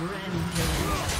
Rampage.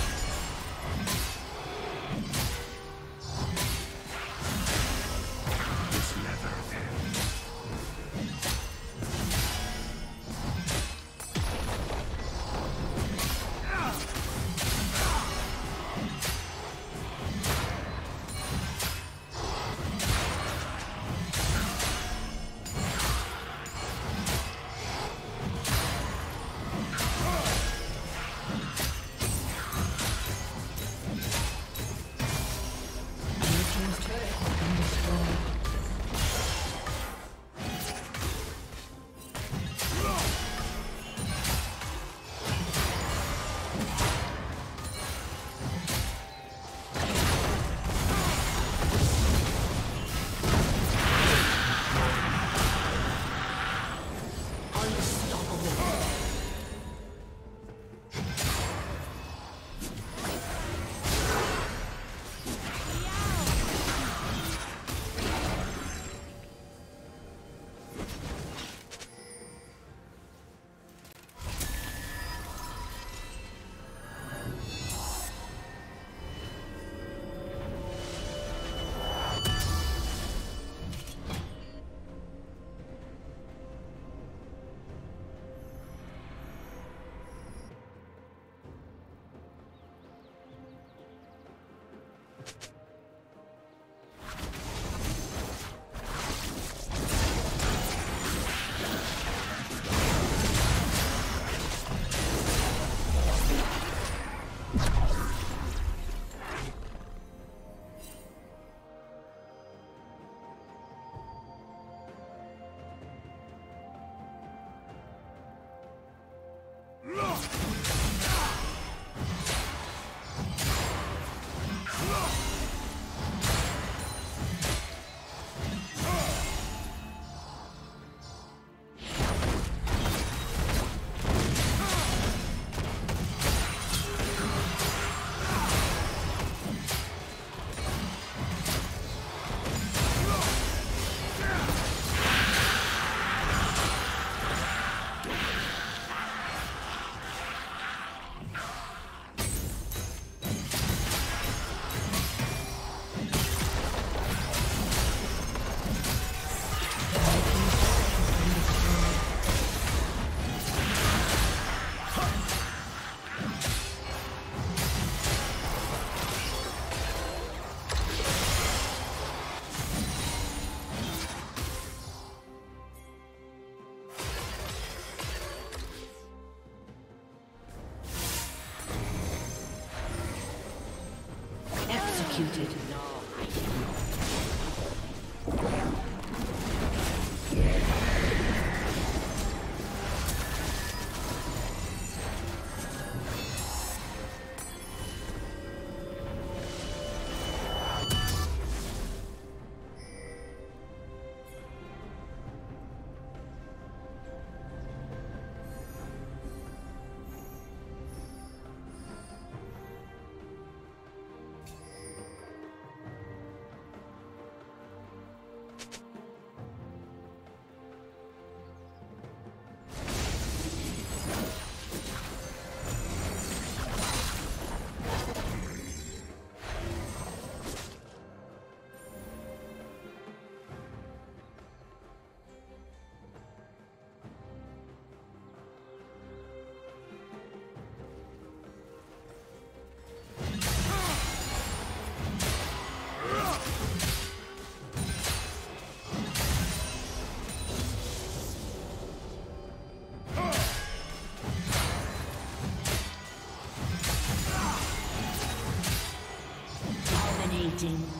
Dominating.